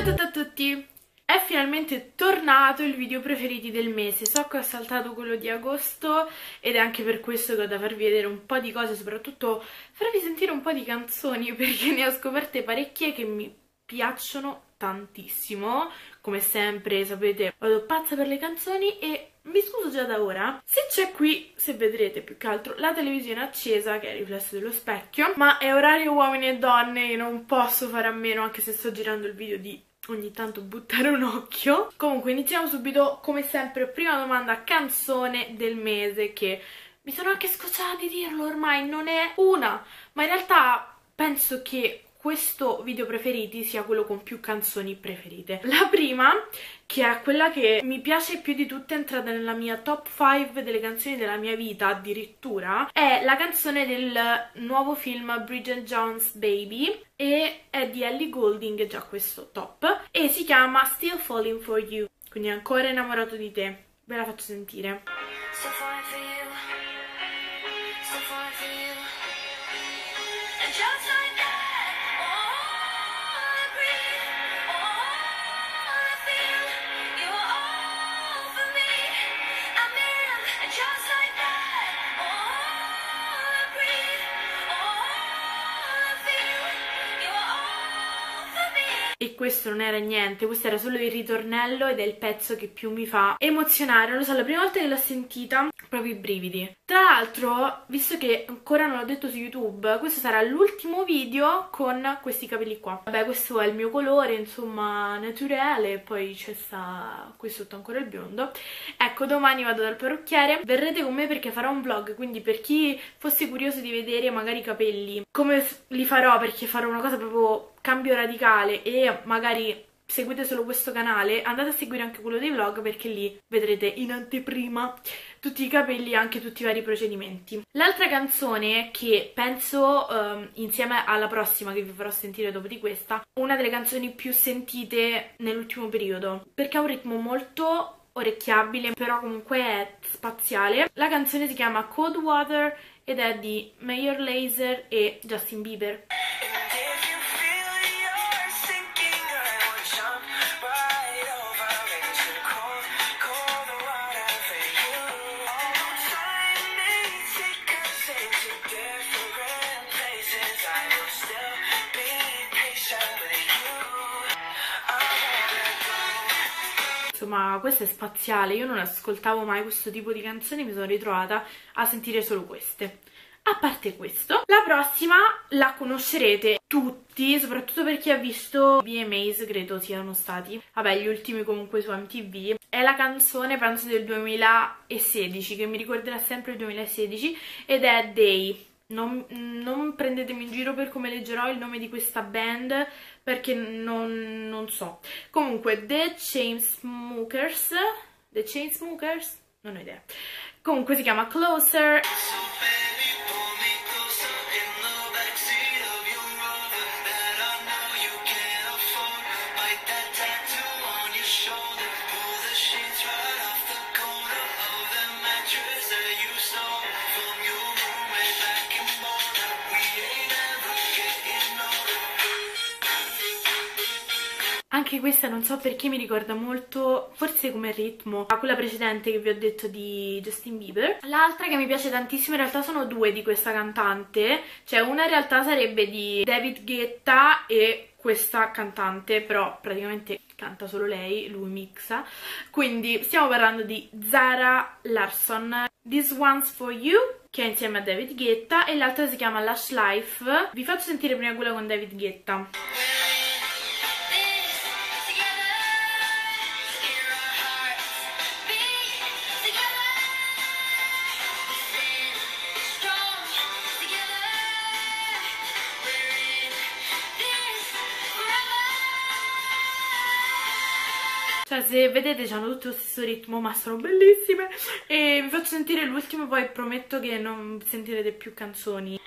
Ciao a tutti a tutti! È finalmente tornato il video preferiti del mese, so che ho saltato quello di agosto ed è anche per questo che ho da farvi vedere un po' di cose, soprattutto farvi sentire un po' di canzoni perché ne ho scoperte parecchie che mi piacciono tantissimo, come sempre sapete vado pazza per le canzoni e vi scuso già da ora. Se c'è qui, se vedrete più che altro, la televisione accesa che è il riflesso dello specchio. Ma è orario uomini e donne e non posso fare a meno anche se sto girando il video di ogni tanto buttare un occhio. Comunque iniziamo subito come sempre prima domanda canzone del mese che mi sono anche scocciata di dirlo ormai non è una ma in realtà penso che questo video preferiti sia quello con più canzoni preferite. La prima, che è quella che mi piace più di tutte, è entrata nella mia top 5 delle canzoni della mia vita addirittura, è la canzone del nuovo film Bridget Jones Baby e è di Ellie Goulding, già questo top, e si chiama Still Falling For You, quindi ancora innamorato di te. Ve la faccio sentire. Still falling for you. Still falling for you. Questo non era niente, questo era solo il ritornello ed è il pezzo che più mi fa emozionare, non lo so, la prima volta che l'ho sentita proprio i brividi. Tra l'altro, visto che ancora non l'ho detto su YouTube, questo sarà l'ultimo video con questi capelli qua. Vabbè, questo è il mio colore, insomma, naturale, poi c'è sta qui sotto ancora il biondo. Ecco, domani vado dal parrucchiere, verrete con me perché farò un vlog, quindi per chi fosse curioso di vedere magari i capelli, come li farò, perché farò una cosa proprio cambio radicale e magari seguite solo questo canale, andate a seguire anche quello dei vlog perché lì vedrete in anteprima tutti i capelli e anche tutti i vari procedimenti. L'altra canzone che penso um, insieme alla prossima che vi farò sentire dopo di questa, una delle canzoni più sentite nell'ultimo periodo perché ha un ritmo molto orecchiabile però comunque è spaziale. La canzone si chiama Cold Water ed è di Mayor Laser e Justin Bieber. Insomma questa è spaziale, io non ascoltavo mai questo tipo di canzoni, mi sono ritrovata a sentire solo queste. A parte questo, la prossima la conoscerete tutti, soprattutto per chi ha visto VMAs, credo siano stati, vabbè gli ultimi comunque su MTV, è la canzone penso del 2016, che mi ricorderà sempre il 2016, ed è Day. Non, non prendetemi in giro per come leggerò il nome di questa band, perché non, non so. Comunque, The Chainsmokers, The Chainsmokers, non ho idea. Comunque si chiama Closer. Anche questa non so perché mi ricorda molto, forse come ritmo, a quella precedente che vi ho detto di Justin Bieber. L'altra che mi piace tantissimo in realtà sono due di questa cantante, cioè una in realtà sarebbe di David Guetta e questa cantante, però praticamente canta solo lei, lui mixa. Quindi stiamo parlando di Zara Larson, This One's For You, che è insieme a David Guetta, e l'altra si chiama Lush Life. Vi faccio sentire prima quella con David Guetta. Cioè se vedete hanno tutto lo stesso ritmo ma sono bellissime. E vi faccio sentire l'ultimo poi prometto che non sentirete più canzoni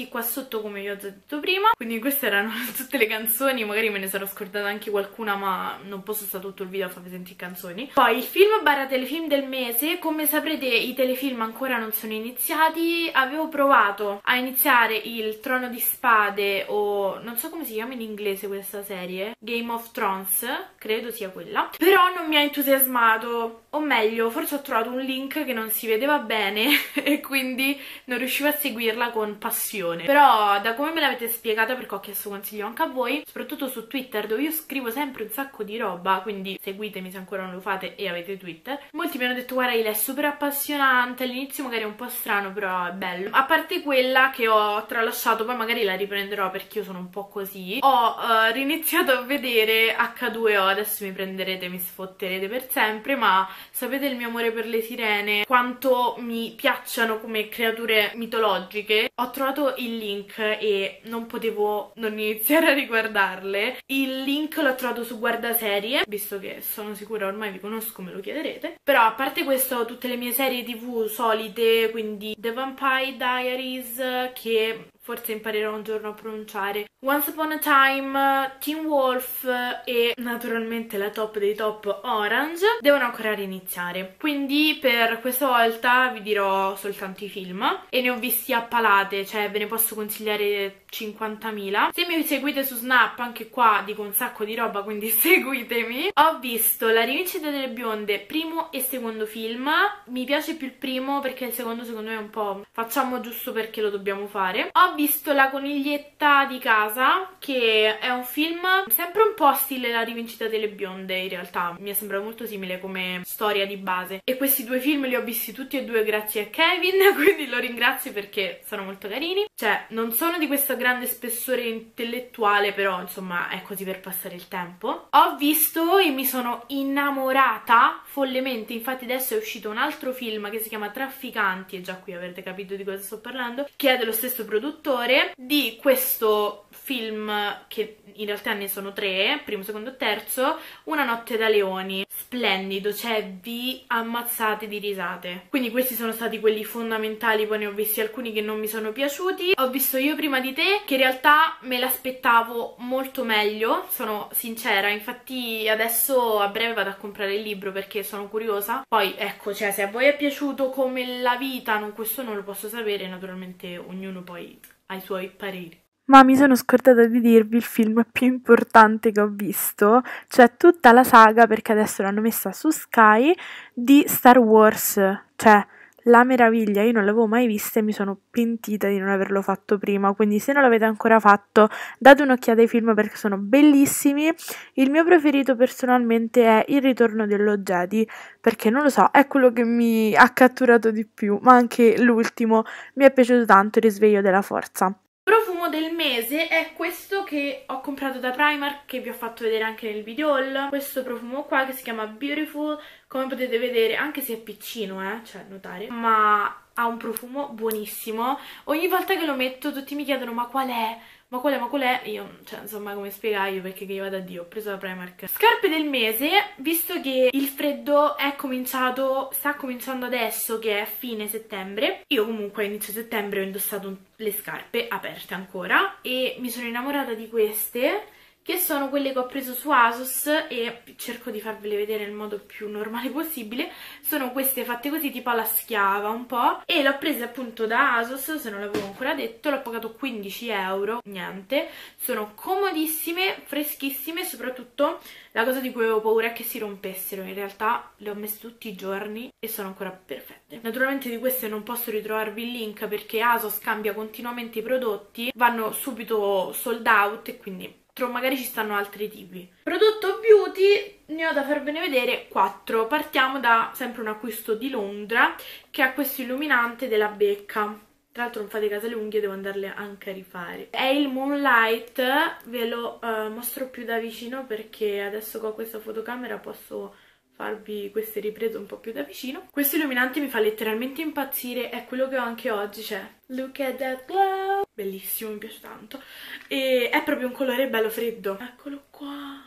tutti qua sotto come vi ho già detto prima. Quindi queste erano tutte le canzoni magari me ne sarò scordata anche qualcuna ma non posso stare tutto il video a farvi sentire canzoni. Poi il film barra telefilm del mese come saprete i telefilm ancora non sono iniziati. Avevo provato a iniziare il Trono di Spade o non so come si chiama in inglese questa serie Game of Thrones credo sia quella però non mi ha entusiasmato o meglio forse ho trovato un link che non si vedeva bene e quindi non riuscivo a seguirla con passione. Però da come me l'avete spiegata perché ho chiesto consiglio anche a voi soprattutto su Twitter dove io scrivo sempre un sacco di roba quindi seguitemi se ancora non lo fate e avete Twitter. Molti mi hanno detto guarda Ile è super appassionante all'inizio magari è un po' strano però è bello. A parte quella che ho tralasciato poi magari la riprenderò perché io sono un po' così. Ho uh, riniziato a vedere H2O adesso mi prenderete mi sfotterete per sempre ma sapete il mio amore per le sirene? Quanto mi piacciono come creature mitologiche. Ho trovato il link e non potevo non iniziare a riguardarle. Il link l'ho trovato su Guardaserie visto che sono sicura ormai vi conosco me lo chiederete. Però a parte questo ho tutte le mie serie tv solite quindi The Vampire Diaries che forse imparerò un giorno a pronunciare. Once Upon a Time, Teen Wolf e naturalmente la top dei top Orange devono ancora riniziare. Quindi per questa volta vi dirò soltanto i film e ne ho visti a palate, cioè ve ne posso consigliare 50.000. Se mi seguite su Snap, anche qua dico un sacco di roba, quindi seguitemi. Ho visto La rivincita delle bionde, primo e secondo film. Mi piace più il primo perché il secondo secondo me è un po' facciamo giusto perché lo dobbiamo fare. Ho visto La coniglietta di casa, che è un film sempre un po' stile La rivincita delle bionde, in realtà mi sembra molto simile come storia di base. E questi due film li ho visti tutti e due grazie a Kevin, quindi lo ringrazio perché sono molto carini. Cioè, non sono di questo grande spessore intellettuale, però insomma è così per passare il tempo. Ho visto e mi sono innamorata follemente, infatti adesso è uscito un altro film che si chiama Trafficanti, e già qui avrete capito di cosa sto parlando, che è dello stesso produttore di questo film che in realtà ne sono tre, primo, secondo e terzo, Una notte da leoni, splendido, cioè vi ammazzate di risate. Quindi questi sono stati quelli fondamentali, poi ne ho visti alcuni che non mi sono piaciuti. Ho visto Io prima di te, che in realtà me l'aspettavo molto meglio, sono sincera, infatti adesso a breve vado a comprare il libro perché sono curiosa. Poi ecco, cioè se a voi è piaciuto come la vita, non, questo non lo posso sapere, naturalmente ognuno poi ha i suoi pareri. Ma mi sono scordata di dirvi il film più importante che ho visto, cioè tutta la saga, perché adesso l'hanno messa su Sky, di Star Wars, cioè la meraviglia, io non l'avevo mai vista e mi sono pentita di non averlo fatto prima, quindi se non l'avete ancora fatto date un'occhiata ai film perché sono bellissimi. Il mio preferito personalmente è Il ritorno dello Jedi, perché non lo so, è quello che mi ha catturato di più, ma anche l'ultimo. Mi è piaciuto tanto, Il risveglio della forza profumo del mese è questo che ho comprato da Primark che vi ho fatto vedere anche nel video haul questo profumo qua che si chiama Beautiful come potete vedere anche se è piccino eh, cioè notare ma ha un profumo buonissimo ogni volta che lo metto tutti mi chiedono ma qual è? Ma qual è, ma qual è? Io, cioè, insomma, come spiegarvi perché che io vado a Dio, ho preso la Primark. Scarpe del mese, visto che il freddo è cominciato, sta cominciando adesso, che è fine settembre, io comunque a inizio settembre ho indossato le scarpe aperte ancora e mi sono innamorata di queste che sono quelle che ho preso su Asos e cerco di farvele vedere nel modo più normale possibile. Sono queste fatte così tipo alla schiava un po' e le ho prese appunto da Asos se non l'avevo ancora detto l'ho pagato 15 euro niente. Sono comodissime freschissime soprattutto la cosa di cui avevo paura è che si rompessero. In realtà le ho messe tutti i giorni e sono ancora perfette. Naturalmente di queste non posso ritrovarvi il link perché Asos cambia continuamente i prodotti vanno subito sold out e quindi magari ci stanno altri tipi. Prodotto beauty ne ho da farvene vedere 4. Partiamo da sempre un acquisto di Londra che ha questo illuminante della Becca. Tra l'altro non fate caso alle unghie, devo andarle anche a rifare. È il Moonlight, ve lo uh, mostro più da vicino perché adesso con questa fotocamera posso farvi queste riprese un po' più da vicino. Questo illuminante mi fa letteralmente impazzire, è quello che ho anche oggi, cioè look at that glow, bellissimo, mi piace tanto. E è proprio un colore bello freddo. Eccolo qua.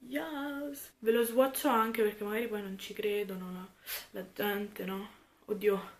Yes! Ve lo swatcho anche perché magari poi non ci credono la, la gente, no? Oddio,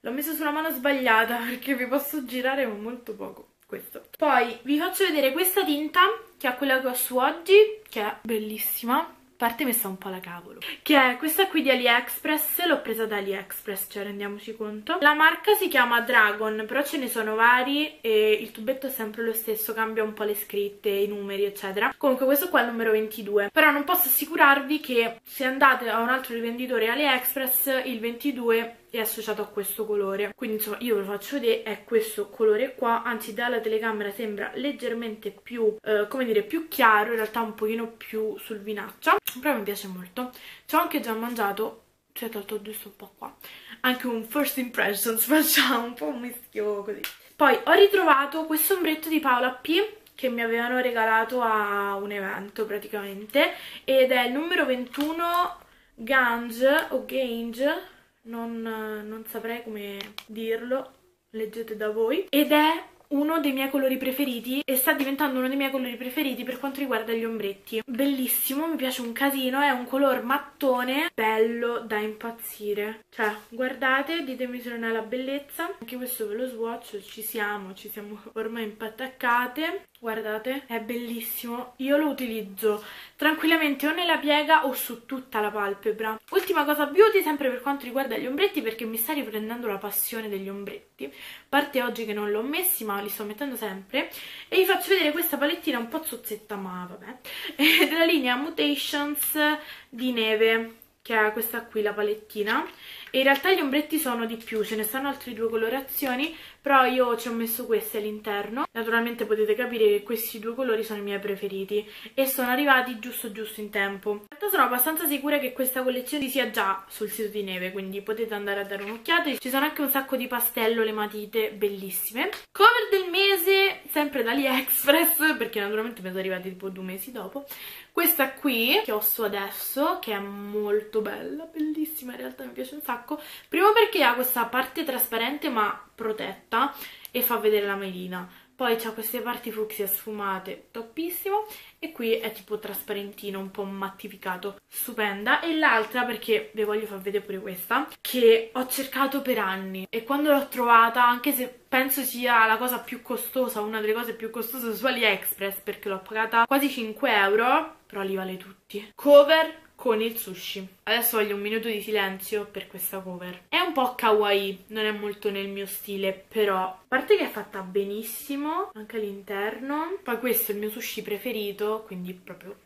l'ho messo sulla mano sbagliata perché vi posso girare molto poco questo poi vi faccio vedere questa tinta che è quella che ho su oggi che è bellissima parte messa un po' la cavolo. Che è questa qui di AliExpress l'ho presa da AliExpress cioè rendiamoci conto. La marca si chiama Dragon però ce ne sono vari e il tubetto è sempre lo stesso cambia un po' le scritte i numeri eccetera. Comunque questo qua è il numero 22 però non posso assicurarvi che se andate a un altro rivenditore AliExpress il 22 è associato a questo colore. Quindi insomma io ve lo faccio vedere è questo colore qua anzi dalla telecamera sembra leggermente più eh, come dire più chiaro in realtà un pochino più sul vinaccia però mi piace molto. Ci ho anche già mangiato si è tolto giusto un po' qua anche un first impressions facciamo un po' un mischio così. Poi ho ritrovato questo ombretto di Paola P che mi avevano regalato a un evento praticamente ed è il numero 21 Gange o Gange non, non saprei come dirlo, leggete da voi. Ed è uno dei miei colori preferiti e sta diventando uno dei miei colori preferiti per quanto riguarda gli ombretti. Bellissimo, mi piace un casino, è un color mattone bello da impazzire. Cioè, guardate, ditemi se non è la bellezza. Anche questo ve lo swatch, ci siamo, ci siamo ormai impattaccate. Guardate, è bellissimo. Io lo utilizzo tranquillamente o nella piega o su tutta la palpebra. Ultima cosa beauty, sempre per quanto riguarda gli ombretti, perché mi sta riprendendo la passione degli ombretti. Parte oggi che non l'ho messi, ma li sto mettendo sempre. E vi faccio vedere questa palettina un po' zozzetta, ma vabbè. della linea Mutations di neve, che è questa qui, la palettina in realtà gli ombretti sono di più, ce ne stanno altre due colorazioni, però io ci ho messo questi all'interno. Naturalmente potete capire che questi due colori sono i miei preferiti e sono arrivati giusto giusto in tempo. In realtà sono abbastanza sicura che questa collezione sia già sul sito di Neve, quindi potete andare a dare un'occhiata. Ci sono anche un sacco di pastello, le matite bellissime. Cover del mese, sempre da AliExpress, perché naturalmente mi sono arrivati tipo due mesi dopo. Questa qui, che ho su adesso, che è molto bella, bellissima, in realtà mi piace un sacco. Primo perché ha questa parte trasparente ma protetta e fa vedere la melina. Poi c'ha queste parti fucsia sfumate, toppissimo. E qui è tipo trasparentino, un po' mattificato. Stupenda. E l'altra, perché vi voglio far vedere pure questa, che ho cercato per anni. E quando l'ho trovata, anche se penso sia la cosa più costosa, una delle cose più costose su AliExpress, perché l'ho pagata quasi 5 euro, però li vale tutti. Cover con il sushi. Adesso voglio un minuto di silenzio per questa cover. È un po' kawaii, non è molto nel mio stile, però a parte che è fatta benissimo anche all'interno. Poi questo è il mio sushi preferito, quindi proprio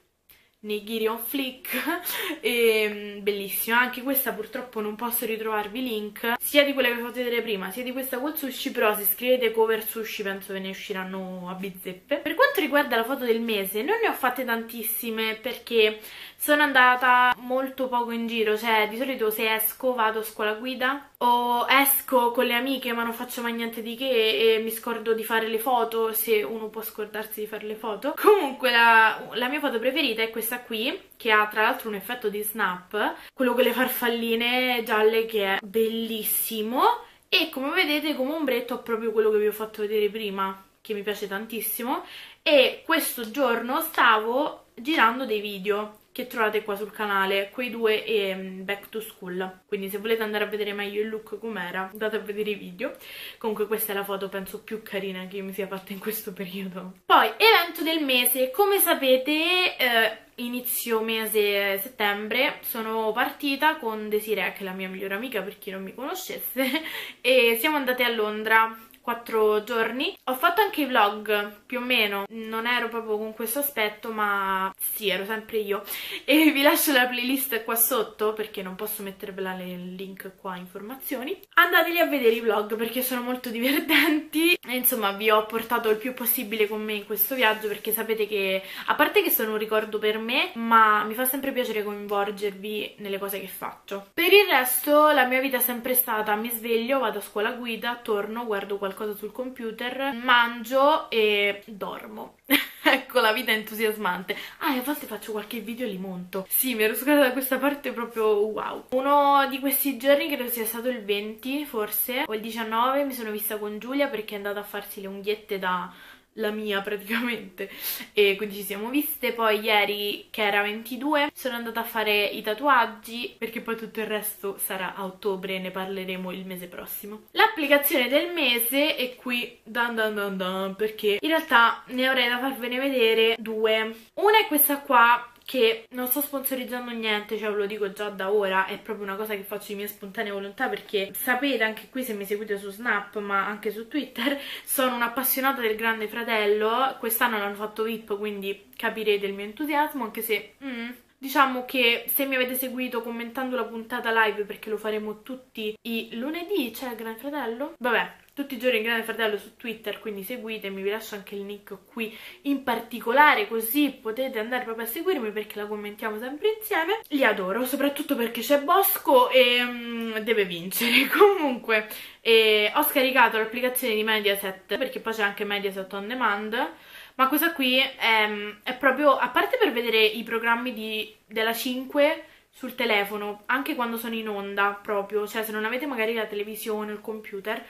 Nigiri on flick e mm, bellissima anche questa purtroppo non posso ritrovarvi link sia di quella che vi ho fatto vedere prima sia di questa col sushi però se scrivete cover sushi penso ve ne usciranno a bizzeppe per quanto riguarda la foto del mese non ne ho fatte tantissime perché sono andata molto poco in giro, cioè di solito se esco vado a scuola guida o esco con le amiche ma non faccio mai niente di che e mi scordo di fare le foto se uno può scordarsi di fare le foto. Comunque la, la mia foto preferita è questa qui che ha tra l'altro un effetto di snap, quello con le farfalline gialle che è bellissimo e come vedete come ombretto ho proprio quello che vi ho fatto vedere prima che mi piace tantissimo e questo giorno stavo girando dei video che trovate qua sul canale, quei due e um, Back to School. Quindi se volete andare a vedere meglio il look com'era, andate a vedere i video. Comunque questa è la foto penso più carina che mi sia fatta in questo periodo. Poi, evento del mese. Come sapete, eh, inizio mese settembre sono partita con Desiree, che è la mia migliore amica per chi non mi conoscesse, e siamo andate a Londra quattro giorni. Ho fatto anche i vlog, più o meno, non ero proprio con questo aspetto, ma sì, ero sempre io. E vi lascio la playlist qua sotto, perché non posso mettervela nel link qua, informazioni. Andateli a vedere i vlog, perché sono molto divertenti. E insomma, vi ho portato il più possibile con me in questo viaggio, perché sapete che, a parte che sono un ricordo per me, ma mi fa sempre piacere coinvolgervi nelle cose che faccio. Per il resto, la mia vita è sempre stata, mi sveglio, vado a scuola guida, torno, guardo qualcosa qualcosa sul computer, mangio e dormo. ecco la vita entusiasmante. Ah, e a volte faccio qualche video e li monto. Sì, mi ero scordata da questa parte proprio wow. Uno di questi giorni, credo sia stato il 20 forse, o il 19, mi sono vista con Giulia perché è andata a farsi le unghiette da la mia praticamente. E quindi ci siamo viste. Poi ieri che era 22 sono andata a fare i tatuaggi perché poi tutto il resto sarà a ottobre ne parleremo il mese prossimo. L'applicazione del mese è qui. Dan dan dan dan perché in realtà ne avrei da farvene vedere due. Una è questa qua che non sto sponsorizzando niente, cioè ve lo dico già da ora, è proprio una cosa che faccio di mia spontanea volontà perché sapete anche qui se mi seguite su Snap ma anche su Twitter, sono un'appassionata del Grande Fratello, quest'anno l'hanno fatto VIP quindi capirete il mio entusiasmo anche se... Mm, Diciamo che se mi avete seguito commentando la puntata live perché lo faremo tutti i lunedì, c'è il Gran Fratello? Vabbè, tutti i giorni il Grande Fratello su Twitter, quindi seguitemi, vi lascio anche il nick qui in particolare, così potete andare proprio a seguirmi perché la commentiamo sempre insieme. Li adoro, soprattutto perché c'è Bosco e um, deve vincere. Comunque, eh, ho scaricato l'applicazione di Mediaset, perché poi c'è anche Mediaset On Demand, ma questa qui è, è proprio, a parte per vedere i programmi di, della 5 sul telefono, anche quando sono in onda proprio, cioè se non avete magari la televisione o il computer,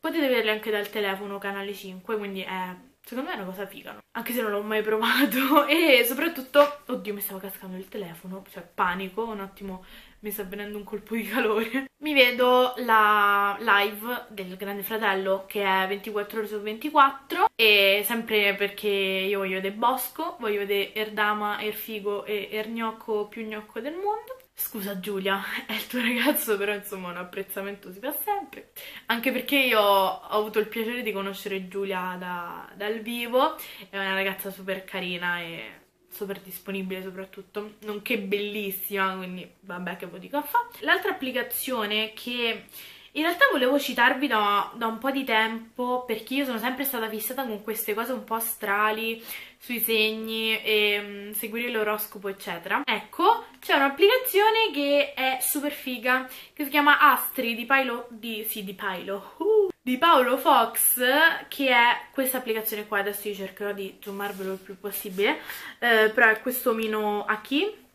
potete vederli anche dal telefono canale 5, quindi è secondo me è una cosa figa, no? anche se non l'ho mai provato e soprattutto, oddio mi stava cascando il telefono, cioè panico, un attimo mi sta venendo un colpo di calore. Mi vedo la live del Grande Fratello che è 24 ore su 24 e sempre perché io voglio vedere Bosco, voglio vedere Erdama, Erfigo e Ergnocco più gnocco del mondo Scusa Giulia, è il tuo ragazzo, però insomma un apprezzamento si fa sempre. Anche perché io ho avuto il piacere di conoscere Giulia da, dal vivo, è una ragazza super carina e super disponibile soprattutto, nonché bellissima, quindi vabbè che ve dico a fa. L'altra applicazione che in realtà volevo citarvi da, da, un po' di tempo perché io sono sempre stata fissata con queste cose un po' astrali sui segni e um, seguire l'oroscopo eccetera. Ecco, c'è un'applicazione che è super figa che si chiama Astri di Paolo, di, sì di Paolo, uh, di Paolo Fox che è questa applicazione qua, adesso io cercherò di zoomarvelo il più possibile, eh, però è questo omino a chi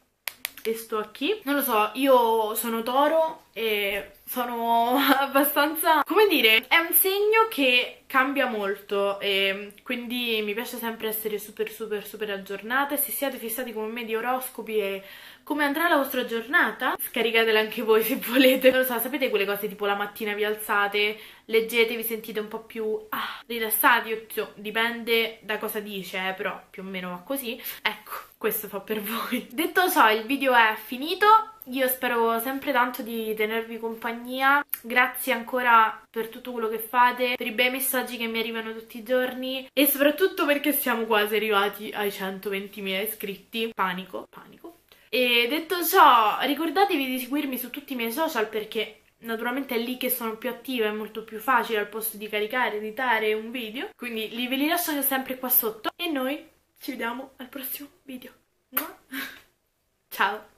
e sto qui. Non lo so, io sono toro e sono abbastanza... come dire, è un segno che cambia molto e quindi mi piace sempre essere super super super aggiornata e se siete fissati come me di oroscopi e come andrà la vostra giornata? Scaricatela anche voi se volete. Non lo so, sapete quelle cose tipo la mattina vi alzate, leggete, vi sentite un po' più ah, rilassati, dipende da cosa dice, eh, però più o meno va così. Ecco, questo fa per voi. Detto ciò, il video è finito. Io spero sempre tanto di tenervi compagnia. Grazie ancora per tutto quello che fate, per i bei messaggi che mi arrivano tutti i giorni e soprattutto perché siamo quasi arrivati ai 120.000 iscritti. Panico, panico. E detto ciò, ricordatevi di seguirmi su tutti i miei social perché naturalmente è lì che sono più attiva, è molto più facile al posto di caricare, editare un video. Quindi li ve li lascio sempre qua sotto e noi ci vediamo al prossimo video. Ciao!